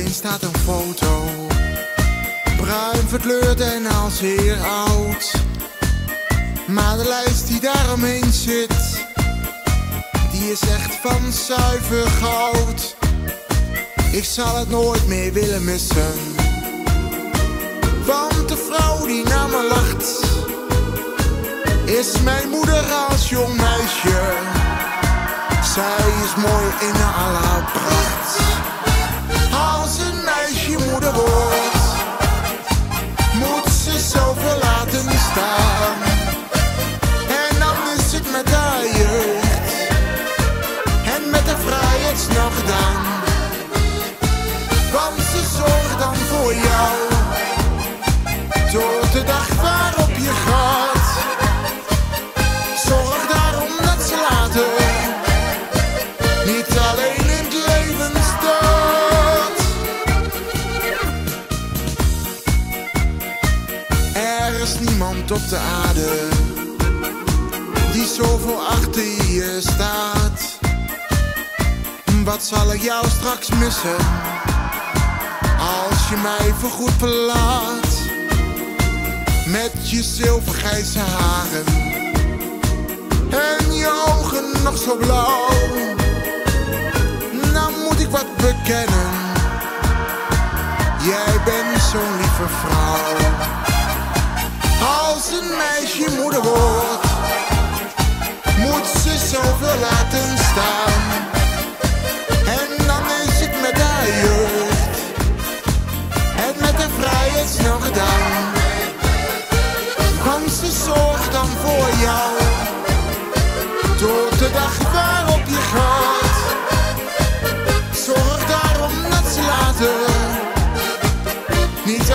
schoorsteen staat een foto. Bruin verkleurd en al zeer oud. Maar de lijst die daaromheen zit, die is echt van zuiver goud. Ik zal het nooit meer willen missen. Want de vrouw die naar me lacht, is mijn moeder als jong meisje. Zij is mooi in haar pracht. Zorgt dan voor jou, tot de dag waarop je gaat. Zorg daarom dat ze later niet alleen in het leven staat. Er is niemand op de aarde die zoveel achter je staat. Wat zal ik jou straks missen als je mij voorgoed verlaat? Met je zilvergrijze haren en je ogen nog zo blauw. Nou moet ik wat bekennen, jij bent zo'n lieve vrouw. Als een meisje moeder wordt, tot de dag waarop je gaat. Zorg daarom dat ze later niet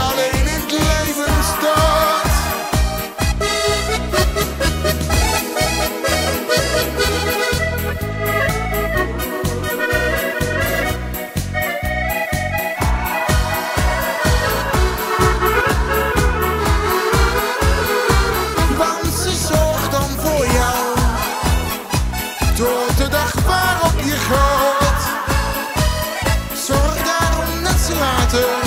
waarop